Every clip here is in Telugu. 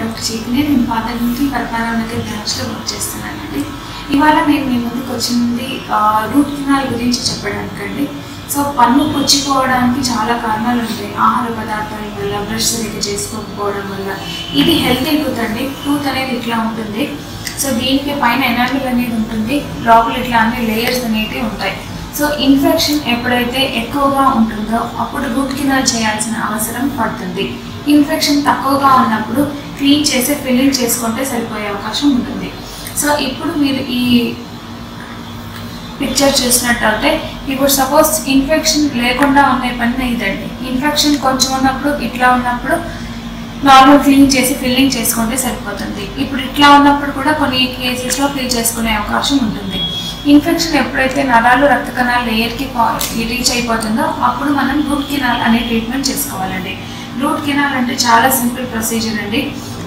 డాక్టర్ చైతన్య నేను పాత నుంచి పద్మనాభ నగర్ బ్రాంచ్లో వర్క్ చేస్తున్నానండి. ఇవాళ నేను మీ ముందుకు వచ్చింది రూట్ కెనాల్ గురించి చెప్పడానికండి. సో పన్ను పుచ్చిపోవడానికి చాలా కారణాలు ఉంటాయి. ఆహార పదార్థాల వల్ల బ్రష్ సరిగ్గా చేసుకోకపోవడం వల్ల. ఇది హెల్తీ టూత్ అండి. టూత్ అనేది ఇట్లా ఉంటుంది. సో దీనికి పైన ఎనామిల్ అనేది ఉంటుంది. లోపల ఇట్లా అన్ని లేయర్స్ అనేవి ఉంటాయి. సో ఇన్ఫెక్షన్ ఎప్పుడైతే ఎక్కువగా ఉంటుందో అప్పుడు రూట్ కెనాల్ చేయాల్సిన అవసరం పడుతుంది. ఇన్ఫెక్షన్ తక్కువగా ఉన్నప్పుడు క్లీన్ చేసి ఫిల్లింగ్ చేసుకుంటే సరిపోయే అవకాశం ఉంటుంది. సో ఇప్పుడు మీరు ఈ పిక్చర్ చూసినట్టయితే ఇప్పుడు సపోజ్ ఇన్ఫెక్షన్ లేకుండా ఉండే పని ఇదండి. ఇన్ఫెక్షన్ కొంచెం ఉన్నప్పుడు ఇట్లా ఉన్నప్పుడు నార్మల్ క్లీన్ చేసి ఫిల్లింగ్ చేసుకుంటే సరిపోతుంది. ఇప్పుడు ఇట్లా ఉన్నప్పుడు కూడా కొన్ని కేసెస్లో ఫిల్ చేసుకునే అవకాశం ఉంటుంది. ఇన్ఫెక్షన్ ఎప్పుడైతే నరాలు రక్త కణాలు లేయర్కి రీచ్ అయిపోతుందో అప్పుడు మనం రూట్ కెనాల్ అనే ట్రీట్మెంట్ చేసుకోవాలండి. రూట్ కెనాల్ అంటే చాలా సింపుల్ ప్రొసీజర్ అండి.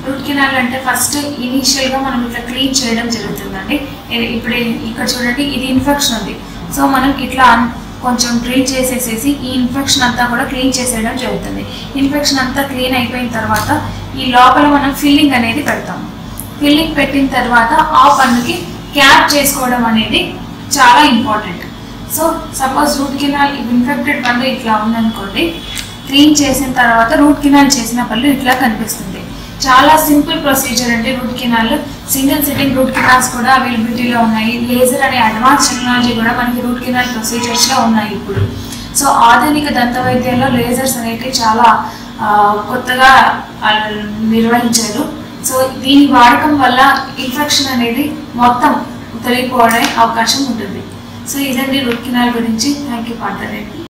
రూట్ కెనాల్ అంటే ఫస్ట్ ఇనీషియల్గా మనం ఇట్లా క్లీన్ చేయడం జరుగుతుందండి. ఇప్పుడు ఇక్కడ చూడండి ఇది ఇన్ఫెక్షన్ ఉంది సో మనం ఇట్లా కొంచెం డ్రిల్ చేసేసేసి ఈ ఇన్ఫెక్షన్ అంతా కూడా క్లీన్ చేసేయడం జరుగుతుంది. ఇన్ఫెక్షన్ అంతా క్లీన్ అయిపోయిన తర్వాత ఈ లోపల మనం ఫిల్లింగ్ అనేది పెడతాం ఫిల్లింగ్ పెట్టిన తర్వాత ఆ పన్నుకి క్యాప్ చేసుకోవడం అనేది చాలా important. So suppose root canal infected పన్ను ఇట్లా ఉందనుకోండి క్లీన్ చేసిన తర్వాత రూట్ కెనాల్ చేసిన పళ్ళు ఇట్లా కనిపిస్తుంది. చాలా సింపుల్ ప్రొసీజర్ అండి root canal. Single sitting root canals కూడా అవైలబిలిటీలో ఉన్నాయి. లేజర్ అనే అడ్వాన్స్ టెక్నాలజీ కూడా మనకి రూట్ కెనాల్ ప్రొసీజర్స్లో ఉన్నాయి ఇప్పుడు. సో ఆధునిక దంత వైద్యంలో లేజర్స్ అనేవి చాలా కొత్తగా నిర్వహించారు. సో దీని వాడకం వల్ల ఇన్ఫెక్షన్ అనేది మొత్తం తొలగిపోవడానికి అవకాశం ఉంటుంది. సో ఇదండి రూట్ కెనాల్ గురించి. Thank you Pantareddy